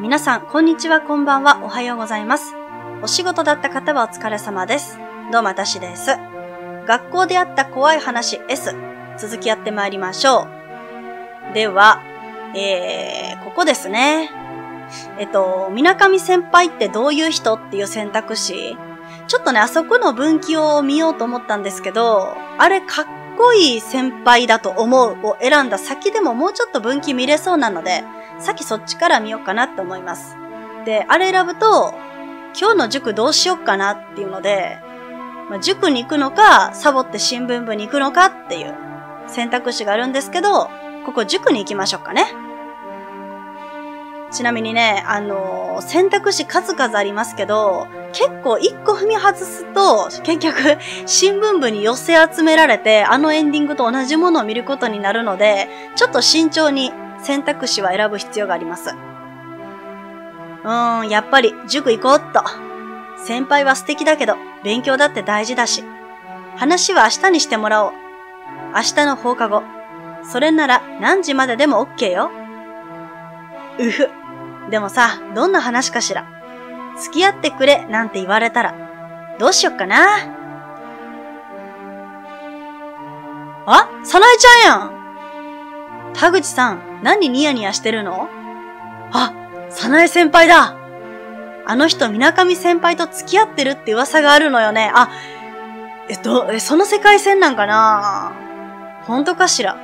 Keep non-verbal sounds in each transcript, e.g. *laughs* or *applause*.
皆さん、こんにちは、こんばんは、おはようございます。お仕事だった方はお疲れ様です。どうも私です。学校であった怖い話 S、続きやってまいりましょう。では、えー、ここですね。えっと、水上先輩ってどういう人っていう選択肢ちょっとね、あそこの分岐を見ようと思ったんですけど、あれかっこいい先輩だと思うを選んだ先でももうちょっと分岐見れそうなので、さっきそっちから見ようかなって思います。で、あれ選ぶと、今日の塾どうしよっかなっていうので、まあ、塾に行くのか、サボって新聞部に行くのかっていう選択肢があるんですけど、ここ塾に行きましょうかね。ちなみにね、あのー選択肢数々ありますけど、結構一個踏み外すと、結局、新聞部に寄せ集められて、あのエンディングと同じものを見ることになるので、ちょっと慎重に選択肢は選ぶ必要があります。うーん、やっぱり塾行こうっと。先輩は素敵だけど、勉強だって大事だし。話は明日にしてもらおう。明日の放課後。それなら何時まででも OK よ。うふ。でもさ、どんな話かしら。付き合ってくれなんて言われたら、どうしよっかな。あさなえちゃんやん田口さん、何ニヤニヤしてるの？あ、さなえ先輩だあの人、水上先輩と付き合ってるって噂があるのよね。あ、えっと、え、その世界線なんかな？本当かしら？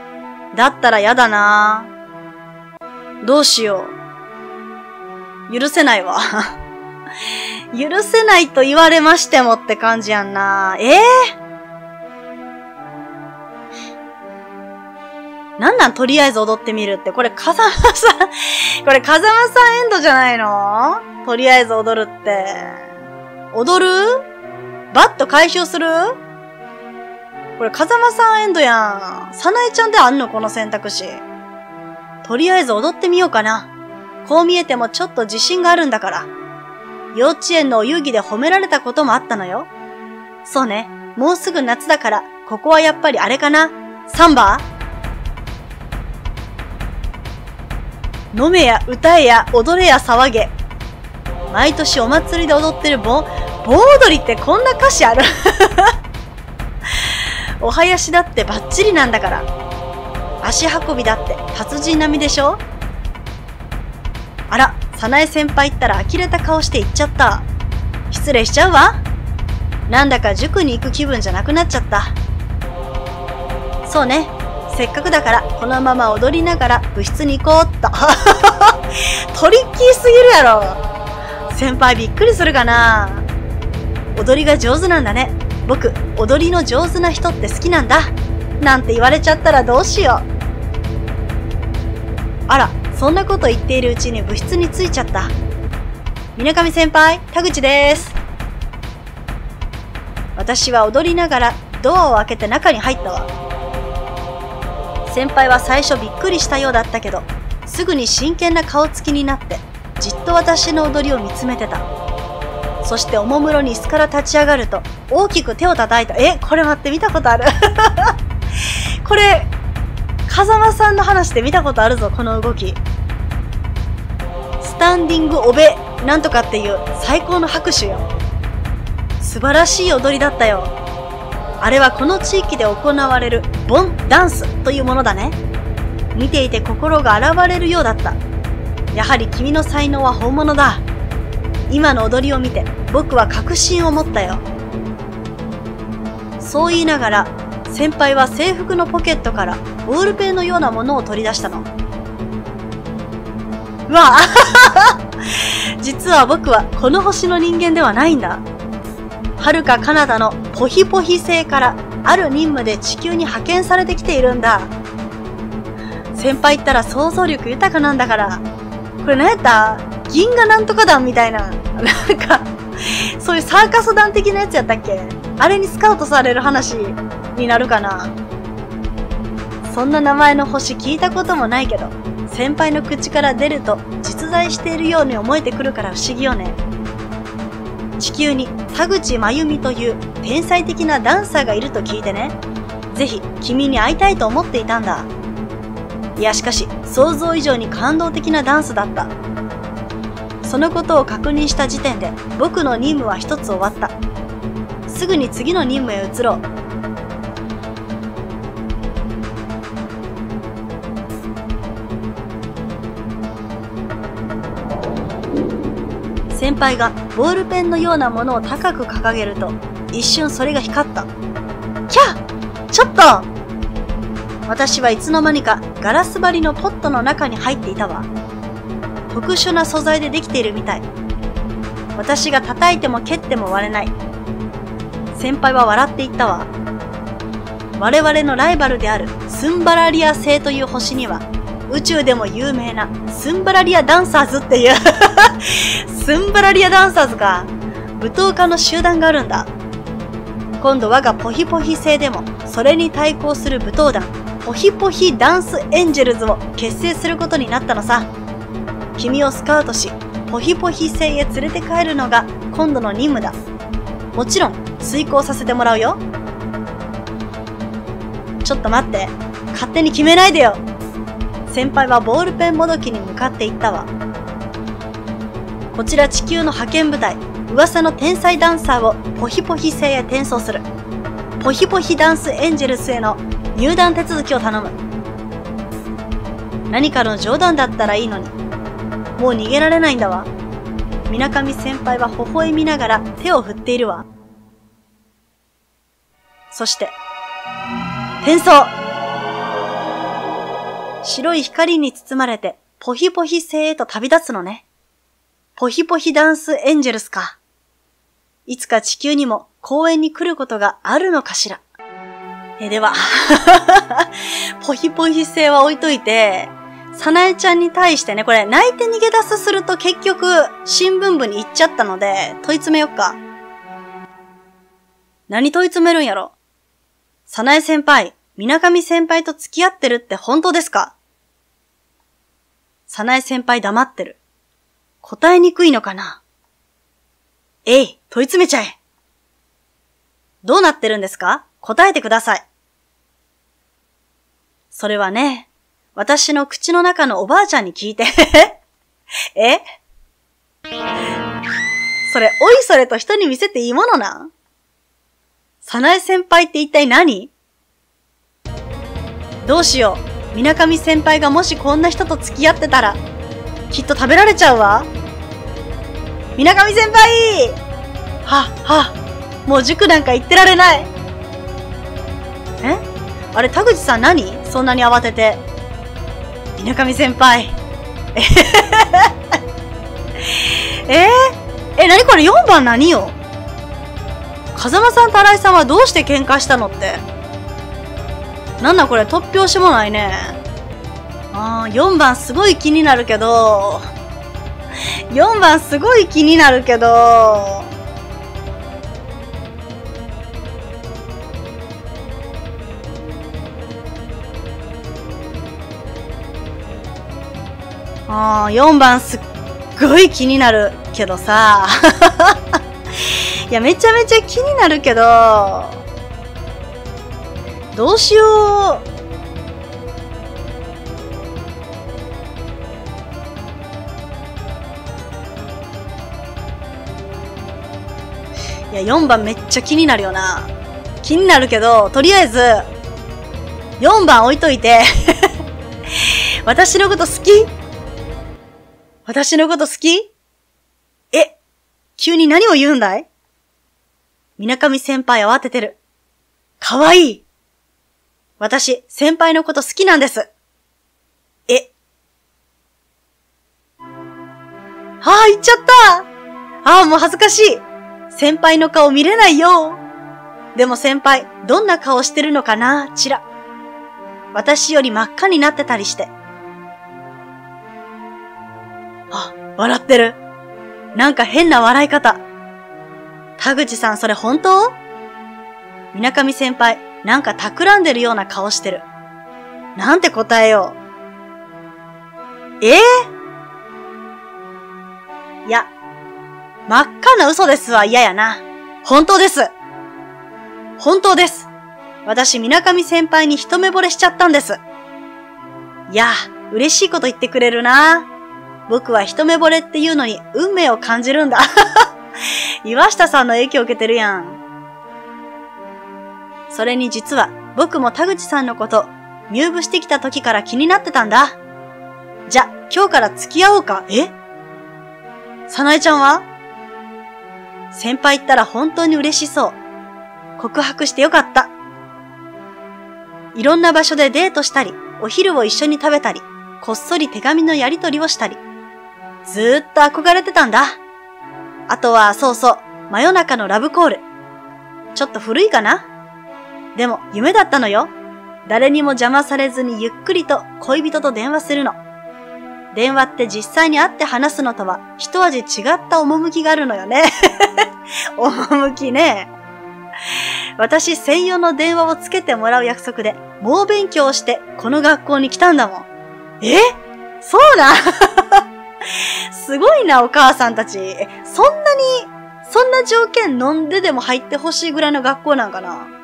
だったらやだなどうしよう。許せないわ。*laughs* 許せないと言われましてもって感じやんな。ええなんなんとりあえず踊ってみるって。これ風間さん、*laughs* これ風間さんエンドじゃないの？とりあえず踊るって。踊る？バット回収する？これ風間さんエンドやん。さなえちゃんであんのこの選択肢。とりあえず踊ってみようかな。こう見えてもちょっと自信があるんだから。幼稚園のお遊戯で褒められたこともあったのよ。そうね。もうすぐ夏だから、ここはやっぱりあれかなサンバ？飲めや歌えや踊れや騒げ。毎年お祭りで踊ってる盆、盆踊りってこんな歌詞ある？*laughs* お囃子だってバッチリなんだから。足運びだって達人並みでしょ？あら、早苗先輩ったら呆れた顔して行っちゃった。失礼しちゃうわ。なんだか塾に行く気分じゃなくなっちゃった。そうね。せっかくだからこのまま踊りながら部室に行こうっと。トリッキーすぎるやろ。先輩びっくりするかな。踊りが上手なんだね。僕、踊りの上手な人って好きなんだ。なんて言われちゃったらどうしよう。あら、そんなこと言っているうちに部室に着いちゃった。水上先輩、田口です。私は踊りながらドアを開けて中に入ったわ。先輩は最初びっくりしたようだったけど、すぐに真剣な顔つきになって、じっと私の踊りを見つめてた。そしておもむろに椅子から立ち上がると、大きく手を叩いた。え、これ待って見たことある？*laughs* これ、風間さんの話で見たことあるぞ、この動き。スタンディングオベなんとかっていう最高の拍手よ。素晴らしい踊りだったよ。あれはこの地域で行われるボンダンスというものだね。見ていて心が洗われるようだった。やはり君の才能は本物だ。今の踊りを見て僕は確信を持ったよ。そう言いながら先輩は制服のポケットからボールペンのようなものを取り出したの。うわ *laughs* 実は僕はこの星の人間ではないんだ。遥か彼方のポヒポヒ星からある任務で地球に派遣されてきているんだ。先輩ったら想像力豊かなんだから。これ何やった？銀河なんとか団みたいな。なんか、そういうサーカス団的なやつやったっけ？あれにスカウトされる話になるかなそんな名前の星聞いたこともないけど、先輩の口から出ると実在しているように思えてくるから不思議よね。地球に田口真由美という天才的なダンサーがいると聞いてね。ぜひ君に会いたいと思っていたんだ。いやしかし想像以上に感動的なダンスだった。そのことを確認した時点で僕の任務は一つ終わった。すぐに次の任務へ移ろう。輩がボールペンのようなものを高く掲げると一瞬それが光った。キャちょっと私はいつの間にかガラス張りのポットの中に入っていたわ。特殊な素材でできているみたい。私が叩いても蹴っても割れない。先輩は笑って言ったわ。我々のライバルであるスンバラリア星という星には宇宙でも有名なスンバラリアダンサーズっていう *laughs* スンバラリアダンサーズか。舞踏家の集団があるんだ。今度我がポヒポヒ星でもそれに対抗する舞踏団ポヒポヒダンスエンジェルズを結成することになったのさ。君をスカウトし、ポヒポヒ星へ連れて帰るのが今度の任務だ。もちろん、遂行させてもらうよ。ちょっと待って。勝手に決めないでよ。先輩はボールペンもどきに向かっていったわ。こちら地球の派遣部隊、噂の天才ダンサーをポヒポヒ星へ転送する。ポヒポヒダンスエンジェルスへの入団手続きを頼む。何かの冗談だったらいいのに。もう逃げられないんだわ。水上先輩は微笑みながら手を振っているわ。そして、転送白い光に包まれて、ポヒポヒ星へと旅立つのね。ポヒポヒダンスエンジェルスか。いつか地球にも公園に来ることがあるのかしら。え、では *laughs* ポヒポヒ星は置いといて、さなえちゃんに対してね、これ泣いて逃げ出すすると結局新聞部に行っちゃったので問い詰めよっか。何問い詰めるんやろ？さなえ先輩、みなかみ先輩と付き合ってるって本当ですか？さなえ先輩黙ってる。答えにくいのかな？えい、問い詰めちゃえ。どうなってるんですか？答えてください。それはね、私の口の中のおばあちゃんに聞いて。*laughs* え？それ、おいそれと人に見せていいものなん？さなえ先輩って一体何？どうしよう。みなかみ先輩がもしこんな人と付き合ってたら、きっと食べられちゃうわ。みなかみ先輩は、は、もう塾なんか行ってられない。え？あれ、田口さん何？そんなに慌てて。みなかみ先輩。え？ー、え、なにこれ？4番何よ？風間さん、たらいさんはどうして喧嘩したのって。なんだこれ、突拍子もないね。あー、4番すごい気になるけど、4番すごい気になるけど、あー、4番すっごい気になるけどさ。*laughs* いや、めちゃめちゃ気になるけど、どうしよう。いや、4番めっちゃ気になるよな。気になるけど、とりあえず、4番置いといて *laughs* 私のこと好き？私のこと好き？え、急に何を言うんだい？みなかみ先輩慌ててる。かわいい私、先輩のこと好きなんです。え。ああ、言っちゃったああ、もう恥ずかしい先輩の顔見れないよ。でも先輩、どんな顔してるのかなちら。私より真っ赤になってたりして。あ、笑ってる。なんか変な笑い方。田口さん、それ本当？みなかみ先輩、なんか企んでるような顔してる。なんて答えよう。ええー、いや、真っ赤な嘘ですは嫌やな。本当です。本当です。私、みなかみ先輩に一目惚れしちゃったんです。いや、嬉しいこと言ってくれるな。僕は一目惚れっていうのに運命を感じるんだ。*laughs* 岩下さんの影響を受けてるやん。それに実は僕も田口さんのこと入部してきた時から気になってたんだ。じゃ、今日から付き合おうか？え？さなえちゃんは？先輩ったら本当に嬉しそう。告白してよかった。いろんな場所でデートしたり、お昼を一緒に食べたり、こっそり手紙のやり取りをしたり。ずーっと憧れてたんだ。あとは、そうそう、真夜中のラブコール。ちょっと古いかな？でも、夢だったのよ。誰にも邪魔されずにゆっくりと恋人と電話するの。電話って実際に会って話すのとは一味違った趣があるのよね。*laughs* 趣ね。私専用の電話をつけてもらう約束で猛勉強をしてこの学校に来たんだもん。え？そうだ *laughs* すごいな、お母さんたち。そんなに、そんな条件飲んででも入ってほしいぐらいの学校なんかな？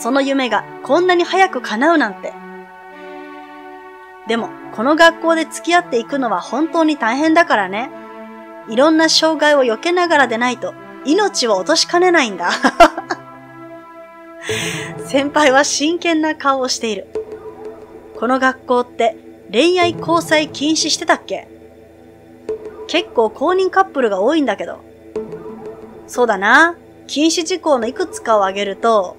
その夢がこんなに早く叶うなんて。でも、この学校で付き合っていくのは本当に大変だからね。いろんな障害を避けながらでないと、命を落としかねないんだ。*laughs* 先輩は真剣な顔をしている。この学校って恋愛交際禁止してたっけ？結構公認カップルが多いんだけど。そうだな。禁止事項のいくつかを挙げると、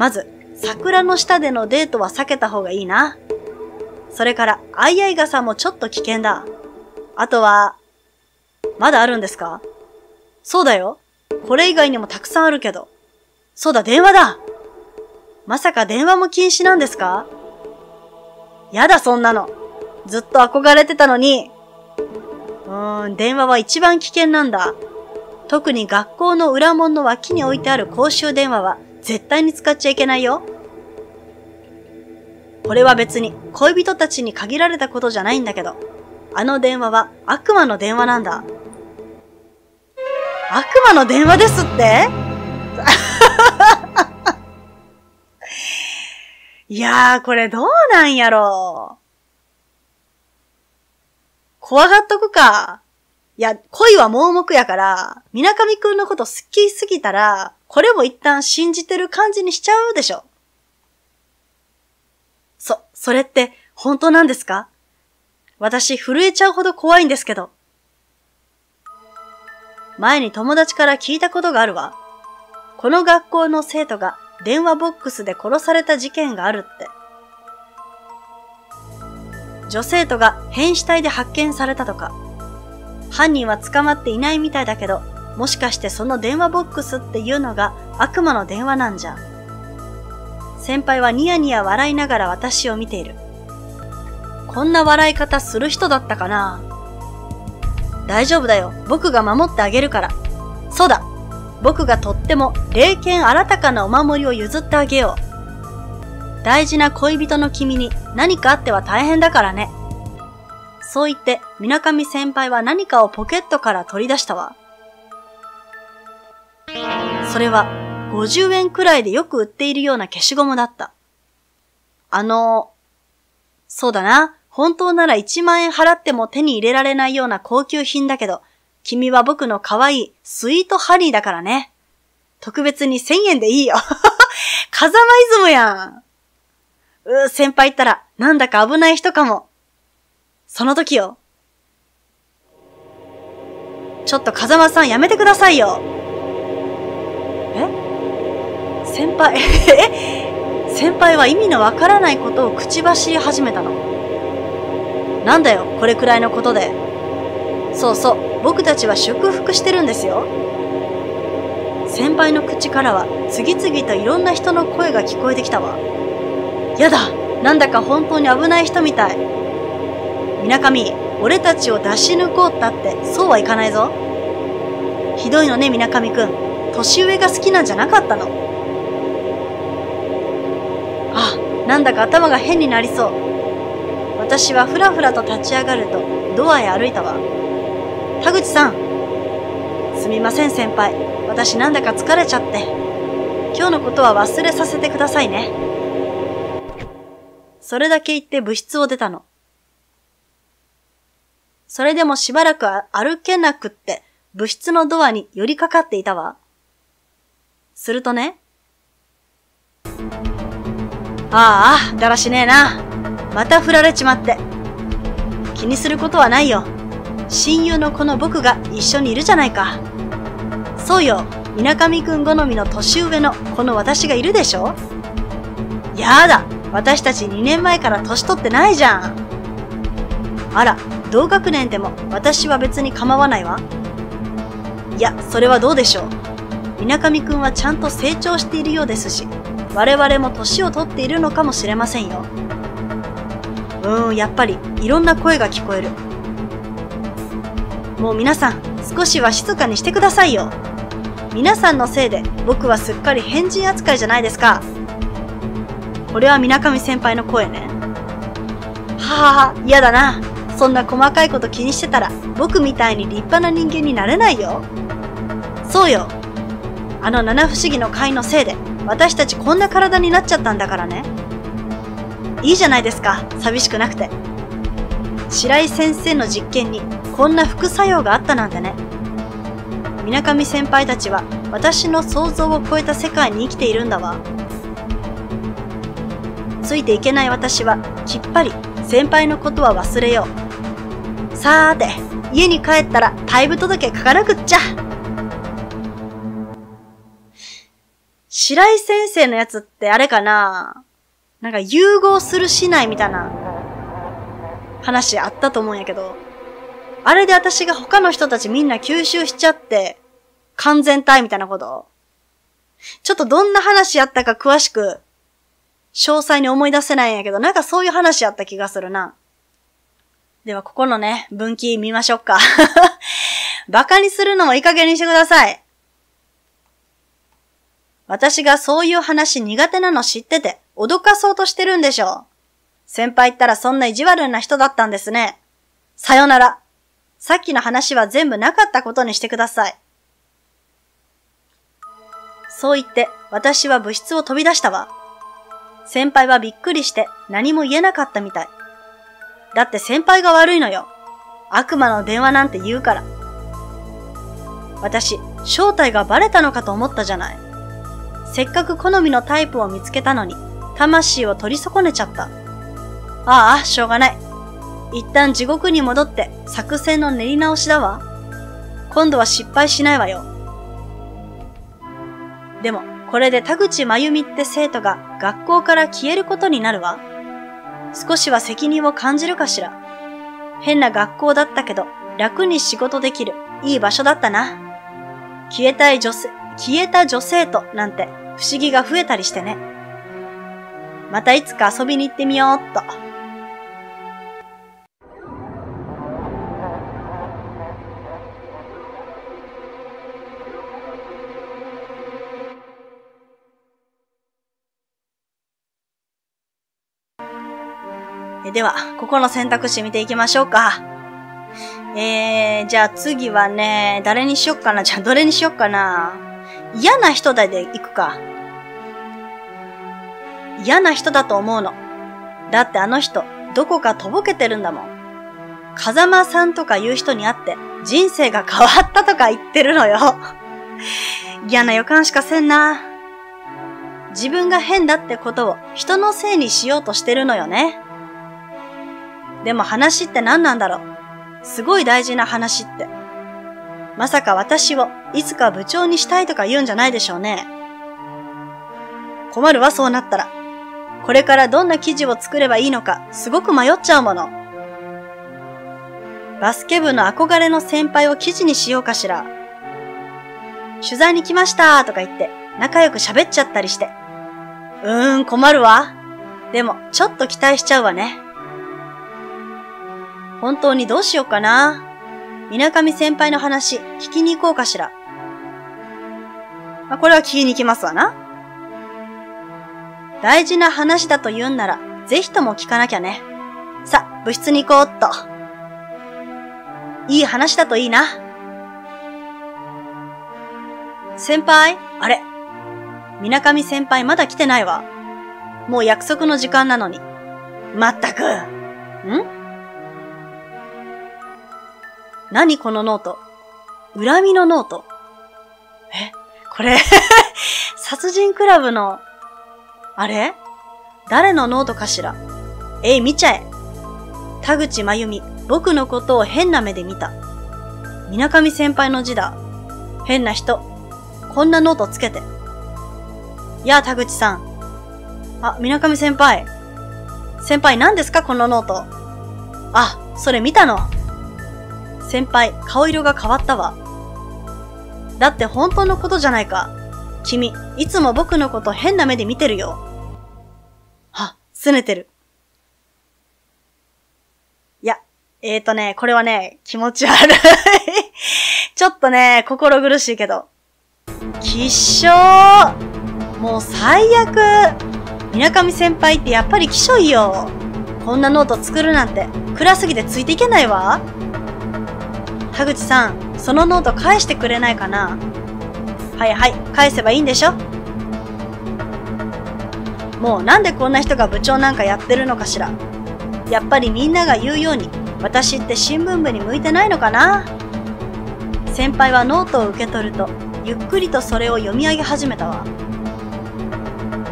まず、桜の下でのデートは避けた方がいいな。それから、相合い傘もちょっと危険だ。あとは、まだあるんですか？そうだよ。これ以外にもたくさんあるけど。そうだ、電話だまさか電話も禁止なんですか？やだ、そんなの。ずっと憧れてたのに。うーん、電話は一番危険なんだ。特に学校の裏門の脇に置いてある公衆電話は絶対に使っちゃいけないよ。これは別に恋人たちに限られたことじゃないんだけど、あの電話は悪魔の電話なんだ。悪魔の電話ですって？*laughs* いやー、これどうなんやろう。怖がっとくか。いや、恋は盲目やから、みなかみくんのこと好きすぎたら、これも一旦信じてる感じにしちゃうでしょ。そ、それって本当なんですか？私震えちゃうほど怖いんですけど。前に友達から聞いたことがあるわ。この学校の生徒が電話ボックスで殺された事件があるって。女生徒が変死体で発見されたとか。犯人は捕まっていないみたいだけど、もしかしてその電話ボックスっていうのが悪魔の電話なんじゃ。先輩はニヤニヤ笑いながら私を見ている。こんな笑い方する人だったかな大丈夫だよ。僕が守ってあげるから。そうだ。僕がとっても霊剣新たかなお守りを譲ってあげよう。大事な恋人の君に何かあっては大変だからね。そう言って、水上先輩は何かをポケットから取り出したわ。それは50円くらいでよく売っているような消しゴムだった。あの、そうだな。本当なら1万円払っても手に入れられないような高級品だけど、君は僕の可愛いスイートハニーだからね。特別に1000円でいいよ。*laughs* 風間イズムやん。う先輩ったらなんだか危ない人かも。その時よ。ちょっと風間さんやめてくださいよ。先輩、*laughs* 先輩は意味のわからないことを口走り始めたの。なんだよ、これくらいのことで。そうそう、僕たちは祝福してるんですよ。先輩の口からは次々といろんな人の声が聞こえてきたわ。やだ、なんだか本当に危ない人みたい。みなかみ、俺たちを出し抜こうったってそうはいかないぞ。ひどいのね、みなかみくん。年上が好きなんじゃなかったの。なんだか頭が変になりそう。私はふらふらと立ち上がるとドアへ歩いたわ。田口さん。すみません先輩。私なんだか疲れちゃって。今日のことは忘れさせてくださいね。それだけ言って部室を出たの。それでもしばらく歩けなくって部室のドアに寄りかかっていたわ。するとね、ああ、だらしねえな。また振られちまって。気にすることはないよ。親友のこの僕が一緒にいるじゃないか。そうよ、水上くん好みの年上のこの私がいるでしょやだ、私たち2年前から年取ってないじゃん。あら、同学年でも私は別に構わないわ。いや、それはどうでしょう。水上くんはちゃんと成長しているようですし、我々も年を取っているのかもしれませんよ。うーん、やっぱりいろんな声が聞こえる。もう皆さん、少しは静かにしてくださいよ。皆さんのせいで僕はすっかり変人扱いじゃないですか。これは水上先輩の声ね。はあ、嫌だな。そんな細かいこと気にしてたら僕みたいに立派な人間になれないよ。そうよ。あの七不思議の会のせいで私たちこんな体になっちゃったんだからね。いいじゃないですか、寂しくなくて。白井先生の実験にこんな副作用があったなんてね。水上先輩たちは私の想像を超えた世界に生きているんだわ。ついていけない私はきっぱり先輩のことは忘れよう。さーて、家に帰ったら退部届書かなくっちゃ。白井先生のやつってあれかな？なんか融合するしないみたいな話あったと思うんやけど、あれで私が他の人たちみんな吸収しちゃって、完全体みたいなこと？ちょっとどんな話やったか詳しく、詳細に思い出せないんやけど、なんかそういう話やった気がするな。では、ここのね、分岐見ましょうか。*laughs* バカにするのもいい加減にしてください。私がそういう話苦手なの知ってて、脅かそうとしてるんでしょう。先輩ったらそんな意地悪な人だったんですね。さよなら。さっきの話は全部なかったことにしてください。そう言って私は部室を飛び出したわ。先輩はびっくりして何も言えなかったみたい。だって先輩が悪いのよ。悪魔の電話なんて言うから。私、正体がバレたのかと思ったじゃない。せっかく好みのタイプを見つけたのに、魂を取り損ねちゃった。ああ、しょうがない。一旦地獄に戻って作戦の練り直しだわ。今度は失敗しないわよ。でも、これで田口真由美って生徒が学校から消えることになるわ。少しは責任を感じるかしら。変な学校だったけど、楽に仕事できる、いい場所だったな。消えたい女性、消えた女性となんて不思議が増えたりしてね。またいつか遊びに行ってみようっと。では、ここの選択肢見ていきましょうか。えー、じゃあ次はね、誰にしよっかな？じゃあどれにしよっかな？嫌な人だで行くか。嫌な人だと思うの。だってあの人、どこかとぼけてるんだもん。風間さんとかいう人に会って人生が変わったとか言ってるのよ。嫌な予感しかせんな。自分が変だってことを人のせいにしようとしてるのよね。でも話って何なんだろう。すごい大事な話って。まさか私をいつか部長にしたいとか言うんじゃないでしょうね。困るわ、そうなったら。これからどんな記事を作ればいいのか、すごく迷っちゃうもの。バスケ部の憧れの先輩を記事にしようかしら。取材に来ましたとか言って、仲良く喋っちゃったりして。うーん、困るわ。でも、ちょっと期待しちゃうわね。本当にどうしようかな。水上先輩の話、聞きに行こうかしら。まあ、これは聞きに行きますわな。大事な話だと言うんなら、ぜひとも聞かなきゃね。さ、部室に行こうっと。いい話だといいな。先輩あれ水上先輩まだ来てないわ。もう約束の時間なのに。まったく。ん？何このノート？恨みのノートえ？これ？*laughs* 殺人クラブの、あれ？誰のノートかしら？えい、見ちゃえ。田口真由美、僕のことを変な目で見た。水上先輩の字だ。変な人。こんなノートつけて。やあ、田口さん。あ、水上先輩。先輩何ですか？このノート。あ、それ見たの？先輩、顔色が変わったわ。だって本当のことじゃないか。君、いつも僕のこと変な目で見てるよ。は、拗ねてる。いや、えーとね、これはね、気持ち悪い *laughs* ちょっとね、心苦しいけど。きっしょーもう最悪水上先輩ってやっぱりきしょいよ。こんなノート作るなんて暗すぎてついていけないわ。田口さん、そのノート返してくれないかな？はいはい、返せばいいんでしょ？もうなんでこんな人が部長なんかやってるのかしら？やっぱりみんなが言うように私って新聞部に向いてないのかな？先輩はノートを受け取るとゆっくりとそれを読み上げ始めたわ。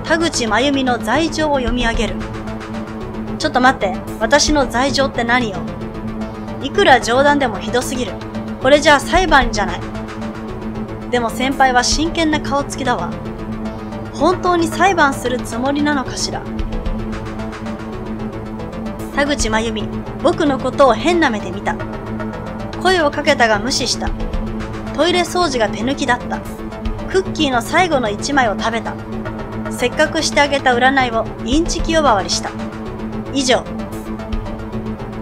田口真由美の罪状を読み上げる。ちょっと待って私の罪状って何よ？いくら冗談でもひどすぎる。これじゃあ裁判じゃない。でも先輩は真剣な顔つきだわ。本当に裁判するつもりなのかしら。田口真由美僕のことを変な目で見た。声をかけたが無視した。トイレ掃除が手抜きだった。クッキーの最後の一枚を食べた。せっかくしてあげた占いをインチキ呼ばわりした。以上。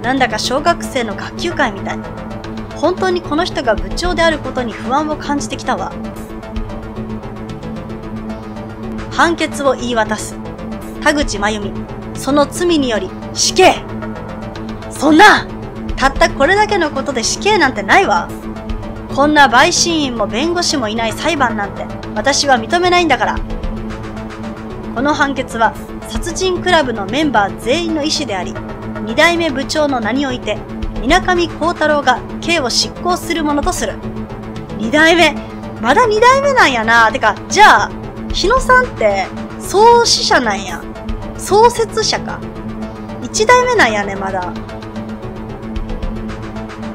なんだか小学生の学級会みたい。本当にこの人が部長であることに不安を感じてきたわ。判決を言い渡す。田口真由美。その罪により死刑。そんなたったこれだけのことで死刑なんてないわ。こんな陪審員も弁護士もいない裁判なんて私は認めないんだから。この判決は殺人クラブのメンバー全員の意思であり二代目部長の名において水上幸太郎が刑を執行するものとする。二代目。まだ二代目なんやな。てか、じゃあ、日野さんって、創始者なんや。創設者か。一代目なんやね、まだ。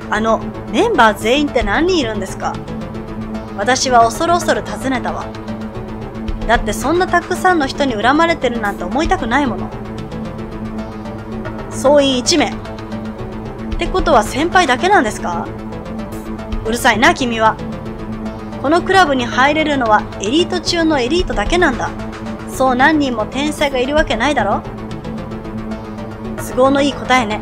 あの、メンバー全員って何人いるんですか？私は恐る恐る尋ねたわ。だってそんなたくさんの人に恨まれてるなんて思いたくないもの。総員1名。ってことは先輩だけなんですか？うるさいな、君は。このクラブに入れるのはエリート中のエリートだけなんだ。そう何人も天才がいるわけないだろ？都合のいい答えね。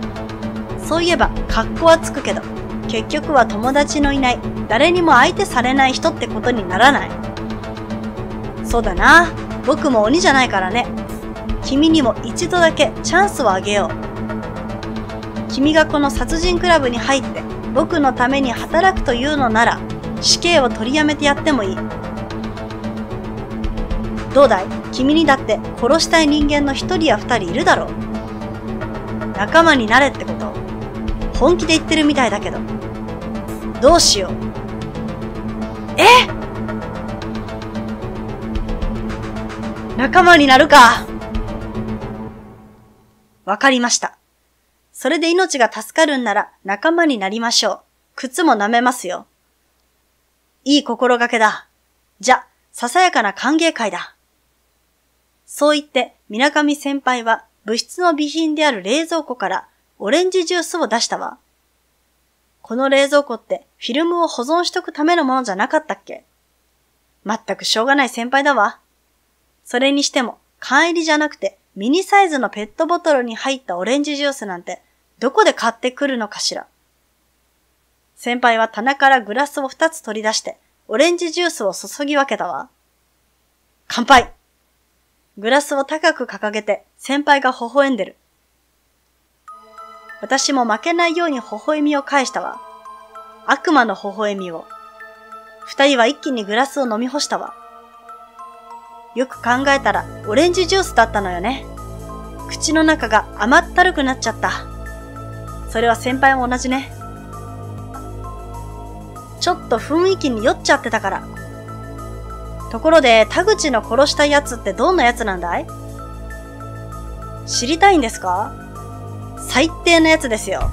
そういえば、格好はつくけど、結局は友達のいない、誰にも相手されない人ってことにならない。そうだな。僕も鬼じゃないからね。君にも一度だけチャンスをあげよう。君がこの殺人クラブに入って僕のために働くというのなら死刑を取りやめてやってもいい。どうだい？君にだって殺したい人間の一人や二人いるだろう。仲間になれってこと本気で言ってるみたいだけど。どうしよう。え？仲間になるか。わかりました。それで命が助かるんなら仲間になりましょう。靴も舐めますよ。いい心がけだ。じゃ、ささやかな歓迎会だ。そう言って、水上先輩は物質の備品である冷蔵庫からオレンジジュースを出したわ。この冷蔵庫ってフィルムを保存しとくためのものじゃなかったっけ？まったくしょうがない先輩だわ。それにしても、缶入りじゃなくてミニサイズのペットボトルに入ったオレンジジュースなんてどこで買ってくるのかしら？先輩は棚からグラスを二つ取り出して、オレンジジュースを注ぎ分けたわ。乾杯グラスを高く掲げて、先輩が微笑んでる。私も負けないように微笑みを返したわ。悪魔の微笑みを。二人は一気にグラスを飲み干したわ。よく考えたら、オレンジジュースだったのよね。口の中が甘ったるくなっちゃった。それは先輩も同じね。ちょっと雰囲気に酔っちゃってたから。ところで、田口の殺したやつってどんなやつなんだい？知りたいんですか？最低なやつですよ。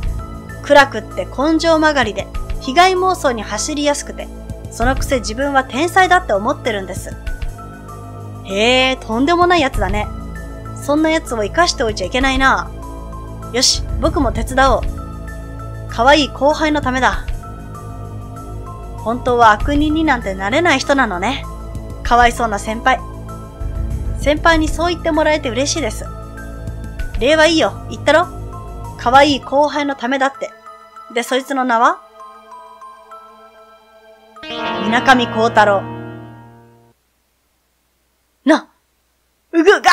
暗くって根性曲がりで、被害妄想に走りやすくて、そのくせ自分は天才だって思ってるんです。へえ、とんでもないやつだね。そんなやつを生かしておいちゃいけないな。よし、僕も手伝おう。可愛い後輩のためだ。本当は悪人になんてなれない人なのね。かわいそうな先輩。先輩にそう言ってもらえて嬉しいです。礼はいいよ、言ったろ可愛い後輩のためだって。で、そいつの名は？水上幸太郎。な、うぐが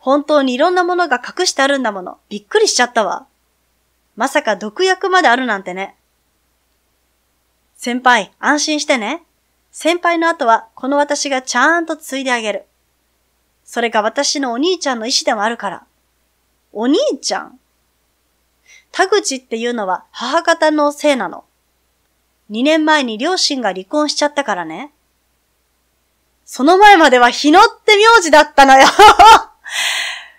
本当にいろんなものが隠してあるんだもの。びっくりしちゃったわ。まさか毒薬まであるなんてね。先輩、安心してね。先輩の後はこの私がちゃんと継いであげる。それが私のお兄ちゃんの意志でもあるから。お兄ちゃん？田口っていうのは母方のせいなの。2年前に両親が離婚しちゃったからね。その前までは日野って名字だったのよ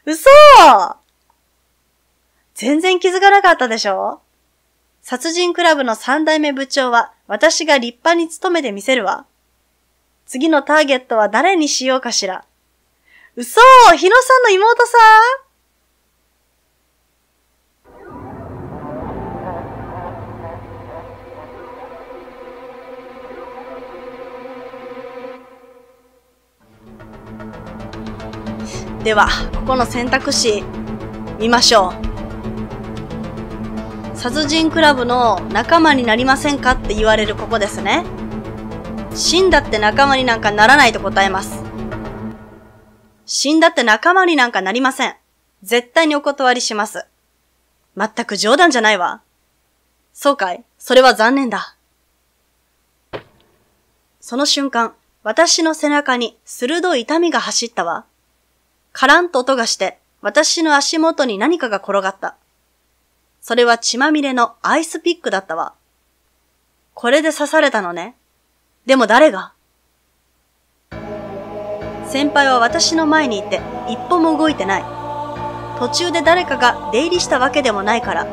嘘全然気づかなかったでしょ？殺人クラブの三代目部長は私が立派に務めてみせるわ。次のターゲットは誰にしようかしら。嘘日野さんの妹さん？では、ここの選択肢、見ましょう。殺人クラブの仲間になりませんかって言われるここですね。死んだって仲間になんかならないと答えます。死んだって仲間になんかなりません。絶対にお断りします。全く冗談じゃないわ。そうかいそれは残念だ。その瞬間、私の背中に鋭い痛みが走ったわ。カランと音がして、私の足元に何かが転がった。それは血まみれのアイスピックだったわ。これで刺されたのね。でも誰が？先輩は私の前にいて一歩も動いてない。途中で誰かが出入りしたわけでもないから、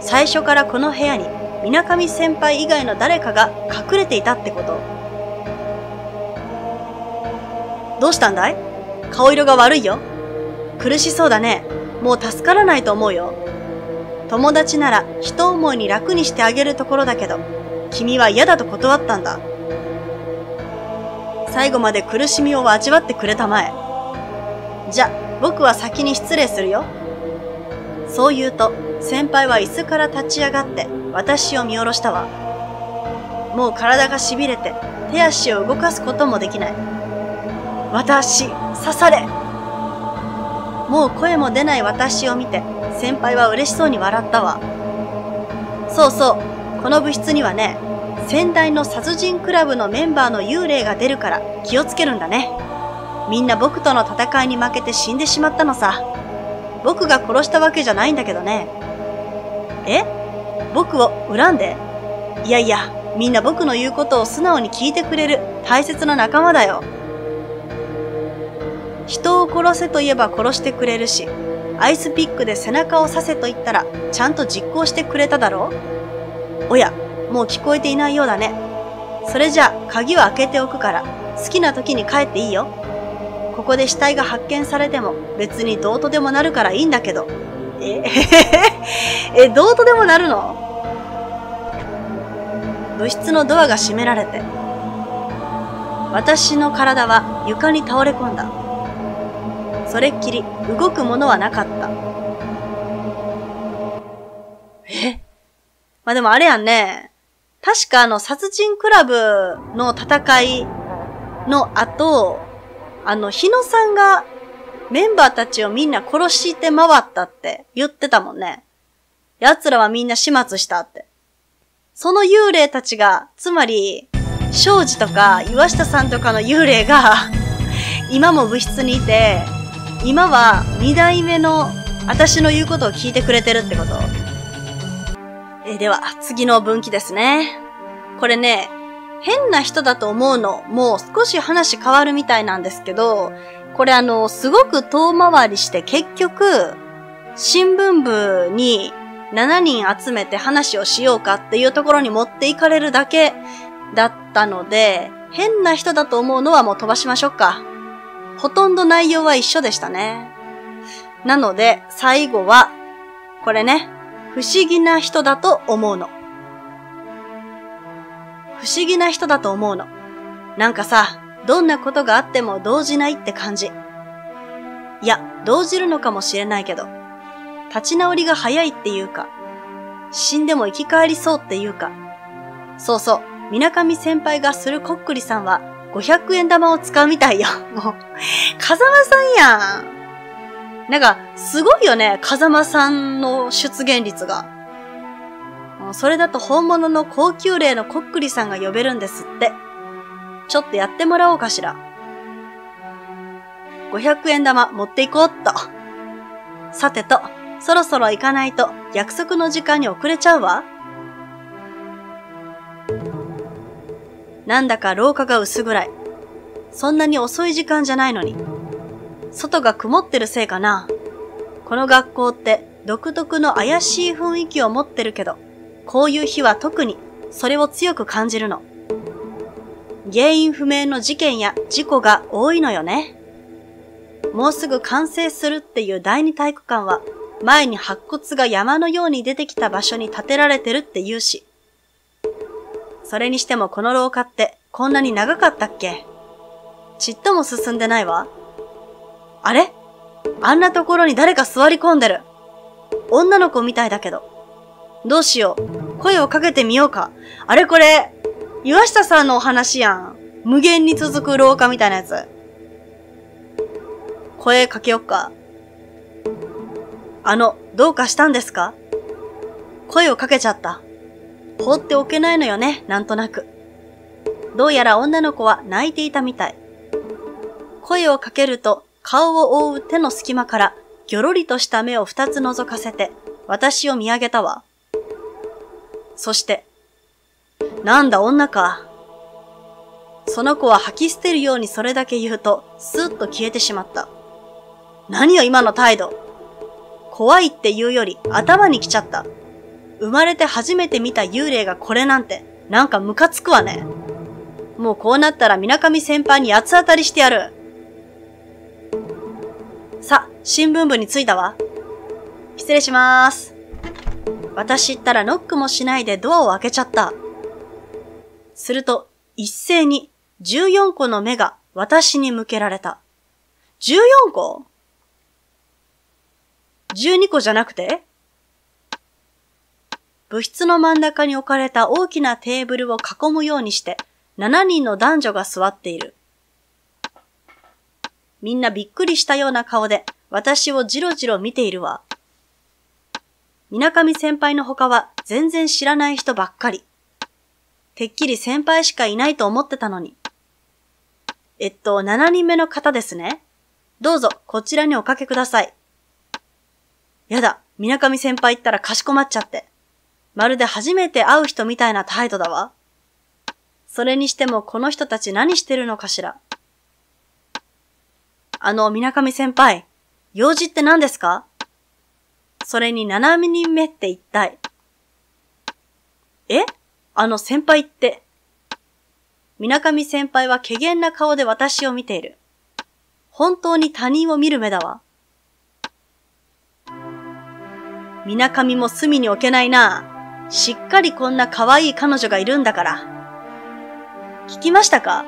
最初からこの部屋に水上先輩以外の誰かが隠れていたってこと。どうしたんだい？顔色が悪いよ。苦しそうだね。もう助からないと思うよ。友達なら人思いに楽にしてあげるところだけど、君は嫌だと断ったんだ。最後まで苦しみを味わってくれたまえ。じゃ、僕は先に失礼するよ。そう言うと、先輩は椅子から立ち上がって私を見下ろしたわ。もう体が痺れて手足を動かすこともできない。私、刺されもう声も出ない私を見て先輩は嬉しそうに笑ったわ。そうそう、この部室にはね、先代の殺人クラブのメンバーの幽霊が出るから気をつけるんだね。みんな僕との戦いに負けて死んでしまったのさ。僕が殺したわけじゃないんだけどね。え？僕を恨んで？いやいや、みんな僕の言うことを素直に聞いてくれる大切な仲間だよ。人を殺せと言えば殺してくれるし、アイスピックで背中を刺せと言ったらちゃんと実行してくれただろう？おや、もう聞こえていないようだね。それじゃ鍵を開けておくから好きな時に帰っていいよ。ここで死体が発見されても別にどうとでもなるからいいんだけど。え、*laughs* え、どうとでもなるの？部室のドアが閉められて、私の体は床に倒れ込んだ。それっきり動くものはなかった。え？まあでもあれやんね。確かあの、殺人クラブの戦いの後、あの、日野さんがメンバーたちをみんな殺して回ったって言ってたもんね。奴らはみんな始末したって。その幽霊たちが、つまり、庄司とか岩下さんとかの幽霊が今も部室にいて、今は二代目の私の言うことを聞いてくれてるってことえでは、次の分岐ですね。これね、変な人だと思うの、もう少し話変わるみたいなんですけど、これあの、すごく遠回りして結局、新聞部に7人集めて話をしようかっていうところに持っていかれるだけだったので、変な人だと思うのはもう飛ばしましょうか。ほとんど内容は一緒でしたね。なので、最後は、これね、不思議な人だと思うの。不思議な人だと思うの。なんかさ、どんなことがあっても動じないって感じ。いや、動じるのかもしれないけど、立ち直りが早いっていうか、死んでも生き返りそうっていうか、そうそう、水上先輩がするこっくりさんは500円玉を使うみたいよ。*laughs* もう、風間さんやん。なんか、すごいよね、風間さんの出現率が。それだと本物の高級霊のこっくりさんが呼べるんですって。ちょっとやってもらおうかしら。500円玉持っていこうっと。さてと、そろそろ行かないと約束の時間に遅れちゃうわ。なんだか廊下が薄暗い。そんなに遅い時間じゃないのに。外が曇ってるせいかな。この学校って独特の怪しい雰囲気を持ってるけど、こういう日は特にそれを強く感じるの。原因不明の事件や事故が多いのよね。もうすぐ完成するっていう第二体育館は前に白骨が山のように出てきた場所に建てられてるって言うし。それにしてもこの廊下ってこんなに長かったっけ？ちっとも進んでないわ。あれ？あんなところに誰か座り込んでる。女の子みたいだけど。どうしよう。声をかけてみようか。あれこれ、岩下さんのお話やん。無限に続く廊下みたいなやつ。声かけよっか。あの、どうかしたんですか？声をかけちゃった。放っておけないのよね、なんとなく。どうやら女の子は泣いていたみたい。声をかけると顔を覆う手の隙間からぎょろりとした目を二つ覗かせて私を見上げたわ。そして、なんだ女か。その子は吐き捨てるようにそれだけ言うと、スーッと消えてしまった。何よ今の態度。怖いって言うより頭に来ちゃった。生まれて初めて見た幽霊がこれなんて、なんかムカつくわね。もうこうなったら水上先輩に八つ当たりしてやる。さ、新聞部に着いたわ。失礼しまーす。私ったらノックもしないでドアを開けちゃった。すると、一斉に14個の目が私に向けられた。14個 ?12 個じゃなくて？部室の真ん中に置かれた大きなテーブルを囲むようにして7人の男女が座っている。みんなびっくりしたような顔で私をじろじろ見ているわ。水上先輩の他は全然知らない人ばっかり。てっきり先輩しかいないと思ってたのに。えっと、7人目の方ですね。どうぞ、こちらにおかけください。やだ、水上先輩ったらかしこまっちゃって。まるで初めて会う人みたいな態度だわ。それにしてもこの人たち何してるのかしら。あの、水上先輩、用事って何ですか？それに7人目って一体。え？あの先輩って。水上先輩は怪げな顔で私を見ている。本当に他人を見る目だわ。水上も隅に置けないな。しっかりこんな可愛い彼女がいるんだから。聞きましたか？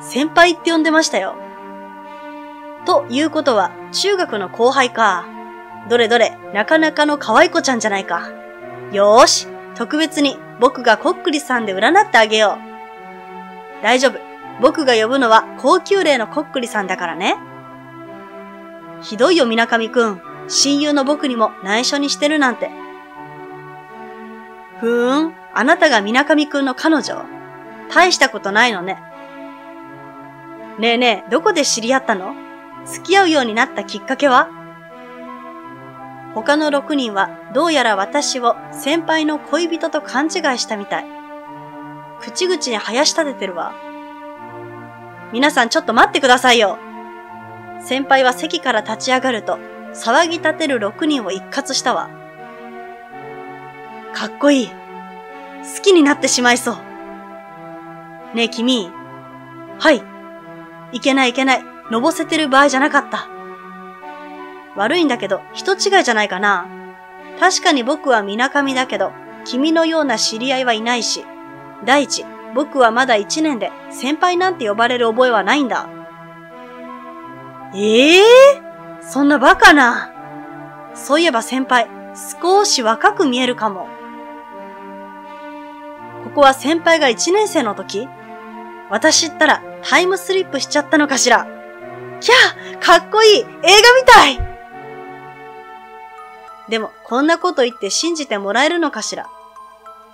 先輩って呼んでましたよ。ということは、中学の後輩か。どれどれ、なかなかの可愛い子ちゃんじゃないか。よーし、特別に僕がこっくりさんで占ってあげよう。大丈夫。僕が呼ぶのは高級霊のこっくりさんだからね。ひどいよ、みなかみくん。親友の僕にも内緒にしてるなんて。ふーん、あなたがみなかみくんの彼女大したことないのね。ねえねえ、どこで知り合ったの？付き合うようになったきっかけは？他の6人はどうやら私を先輩の恋人と勘違いしたみたい。口々に生やし立ててるわ。皆さんちょっと待ってくださいよ。先輩は席から立ち上がると、騒ぎ立てる6人を一括したわ。かっこいい。好きになってしまいそう。ねえ君。はい。いけないいけない。のぼせてる場合じゃなかった。悪いんだけど、人違いじゃないかな。確かに僕は水上だけど、君のような知り合いはいないし、第一、僕はまだ一年で先輩なんて呼ばれる覚えはないんだ。ええー、そんなバカな。そういえば先輩、少し若く見えるかも。ここは先輩が一年生の時私ったらタイムスリップしちゃったのかしら。キャーかっこいい映画みたいでも、こんなこと言って信じてもらえるのかしら。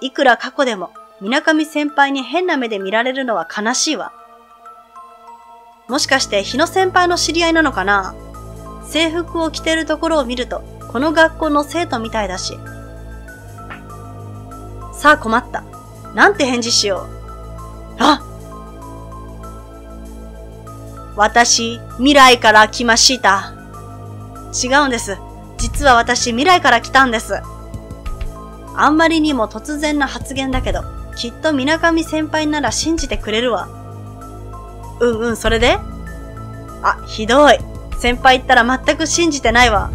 いくら過去でも、水上先輩に変な目で見られるのは悲しいわ。もしかして日野先輩の知り合いなのかな制服を着てるところを見ると、この学校の生徒みたいだし。さあ困った。なんて返事しよう。あ私、未来から来ました。違うんです。実は私、未来から来たんです。あんまりにも突然な発言だけど、きっと水上先輩なら信じてくれるわ。うんうん、それで？あ、ひどい。先輩ったら全く信じてないわ。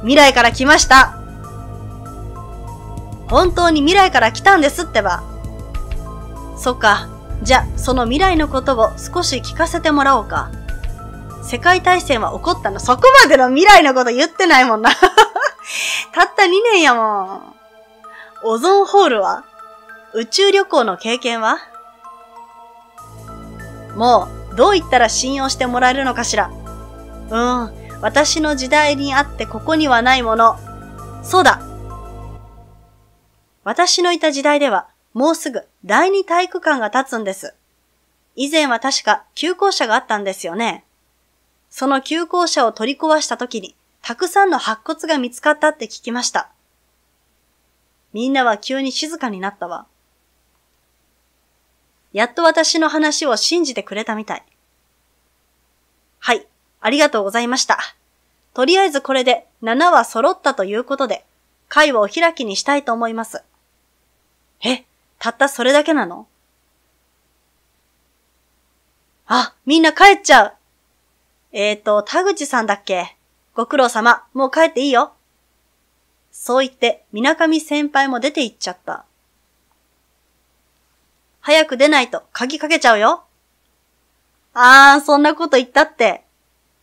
未来から来ました。本当に未来から来たんですってば。そっか。じゃ、その未来のことを少し聞かせてもらおうか。世界大戦は起こったの。そこまでの未来のこと言ってないもんな。*laughs* たった2年やもん。オゾンホールは？宇宙旅行の経験は？もう、どう言ったら信用してもらえるのかしら。うん、私の時代にあってここにはないもの。そうだ。私のいた時代では、もうすぐ第二体育館が建つんです。以前は確か急行車があったんですよね。その急行車を取り壊した時に、たくさんの白骨が見つかったって聞きました。みんなは急に静かになったわ。やっと私の話を信じてくれたみたい。はい、ありがとうございました。とりあえずこれで7は揃ったということで、会をお開きにしたいと思います。え、たったそれだけなの？あ、みんな帰っちゃう。えーと、田口さんだっけ？ご苦労様、もう帰っていいよ。そう言って、水上先輩も出て行っちゃった。早く出ないと鍵かけちゃうよ。あー、そんなこと言ったって。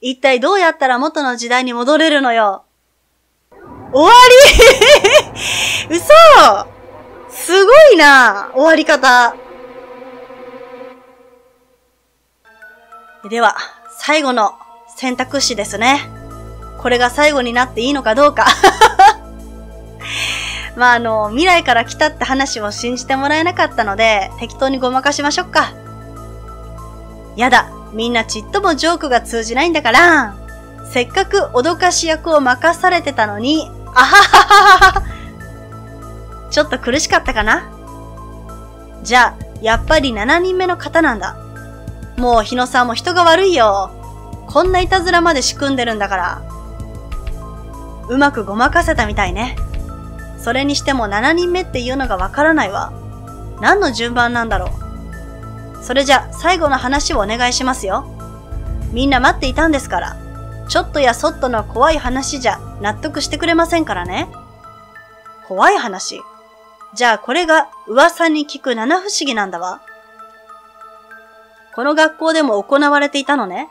一体どうやったら元の時代に戻れるのよ。終わり *laughs* 嘘すごいな終わり方。では、最後の選択肢ですね。これが最後になっていいのかどうか *laughs* まあ、あの、未来から来たって話を信じてもらえなかったので、適当にごまかしましょうか。やだ、みんなちっともジョークが通じないんだから、せっかく脅かし役を任されてたのに、あははははちょっと苦しかったかな？じゃあ、やっぱり7人目の方なんだ。もう日野さんも人が悪いよ。こんないたずらまで仕組んでるんだから。うまくごまかせたみたいね。それにしても7人目っていうのがわからないわ。何の順番なんだろう。それじゃ最後の話をお願いしますよ。みんな待っていたんですから。ちょっとやそっとの怖い話じゃ納得してくれませんからね。怖い話じゃあこれが噂に聞く七不思議なんだわ。この学校でも行われていたのね。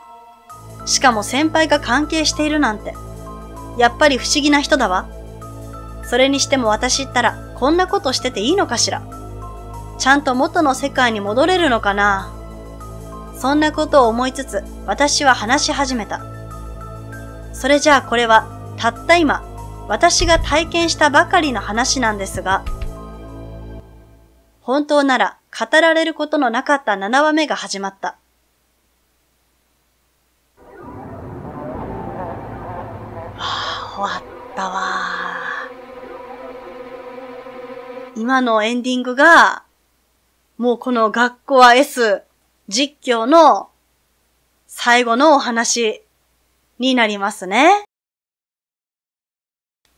しかも先輩が関係しているなんて。やっぱり不思議な人だわ。それにしても私ったらこんなことしてていいのかしらちゃんと元の世界に戻れるのかなそんなことを思いつつ私は話し始めた。それじゃあこれはたった今私が体験したばかりの話なんですが、本当なら語られることのなかった7話目が始まった。はあ、終わったわ今のエンディングが、もうこの学校は S 実況の最後のお話になりますね。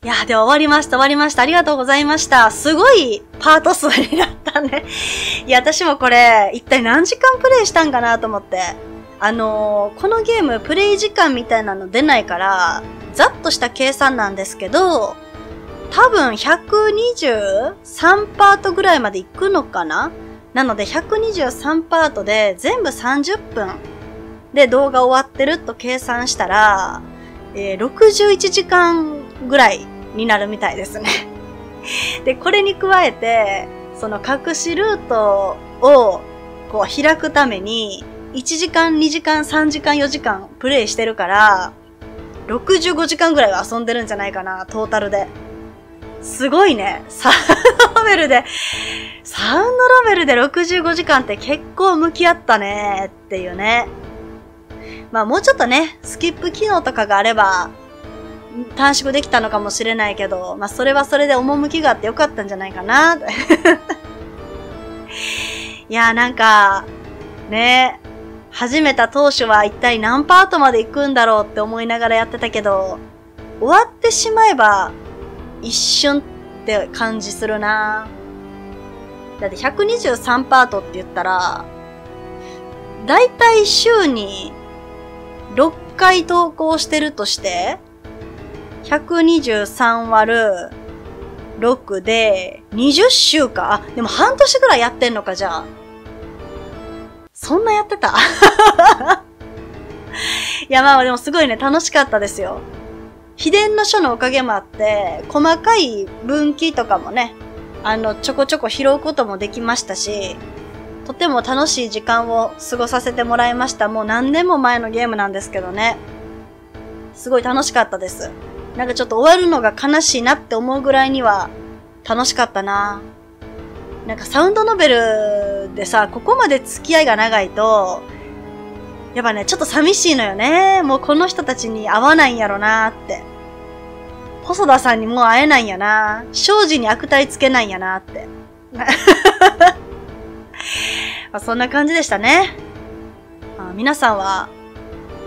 いや、では終わりました、終わりました。ありがとうございました。すごいパート数になったね。*laughs* いや、私もこれ、一体何時間プレイしたんかなと思って。あのー、このゲーム、プレイ時間みたいなの出ないから、ざっとした計算なんですけど、多分123パートぐらいまで行くのかな？なので123パートで全部30分で動画終わってると計算したら、えー、61時間ぐらいになるみたいですね。*laughs* で、これに加えて、その隠しルートをこう開くために、1時間、2時間、3時間、4時間プレイしてるから、65時間ぐらいは遊んでるんじゃないかな、トータルで。すごいね。サウンドロベルで、サウンドロベルで65時間って結構向き合ったねっていうね。まあもうちょっとね、スキップ機能とかがあれば、短縮できたのかもしれないけど、まあそれはそれで趣があってよかったんじゃないかな。*laughs* いや、なんか、ね、始めた当初は一体何パートまで行くんだろうって思いながらやってたけど、終わってしまえば一瞬って感じするなだって123パートって言ったら、だいたい週に6回投稿してるとして、123割6で20週か。あ、でも半年ぐらいやってんのか、じゃあ。そんなやってた？*laughs* いや、まあでもすごいね、楽しかったですよ。秘伝の書のおかげもあって、細かい分岐とかもね、あの、ちょこちょこ拾うこともできましたし、とても楽しい時間を過ごさせてもらいました。もう何年も前のゲームなんですけどね。すごい楽しかったです。なんかちょっと終わるのが悲しいなって思うぐらいには楽しかったな。なんかサウンドノベルでさ、ここまで付き合いが長いと、やっぱね、ちょっと寂しいのよね。もうこの人たちに会わないんやろなって。細田さんにもう会えないんやな。庄司に悪態つけないんやなって。*laughs* まあ、そんな感じでしたね。あ皆さんは、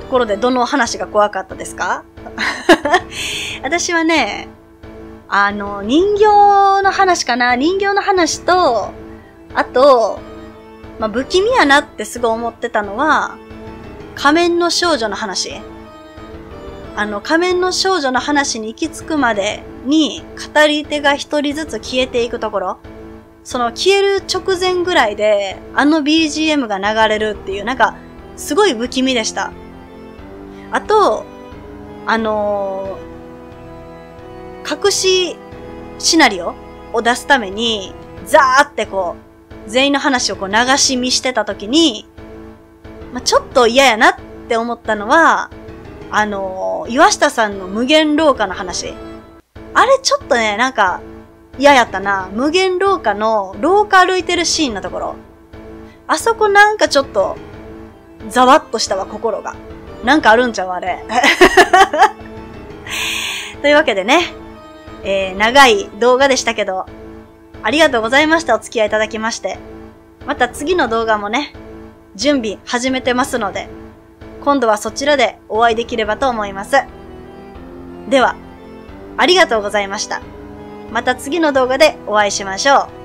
ところでどの話が怖かったですか？*laughs* 私はね、あの、人形の話かな人形の話と、あと、まあ、不気味やなってすごい思ってたのは、仮面の少女の話。あの、仮面の少女の話に行き着くまでに、語り手が一人ずつ消えていくところ。その消える直前ぐらいで、あの BGM が流れるっていう、なんか、すごい不気味でした。あと、あのー、隠しシナリオを出すために、ザーってこう、全員の話をこう流し見してた時に、まあ、ちょっと嫌やなって思ったのは、あのー、岩下さんの無限廊下の話。あれちょっとね、なんか、嫌やったな。無限廊下の廊下歩いてるシーンのところ。あそこなんかちょっと、ざわっとしたわ、心が。なんかあるんちゃうあれ。*laughs* というわけでね、えー、長い動画でしたけど、ありがとうございました。お付き合いいただきまして。また次の動画もね、準備始めてますので、今度はそちらでお会いできればと思います。では、ありがとうございました。また次の動画でお会いしましょう。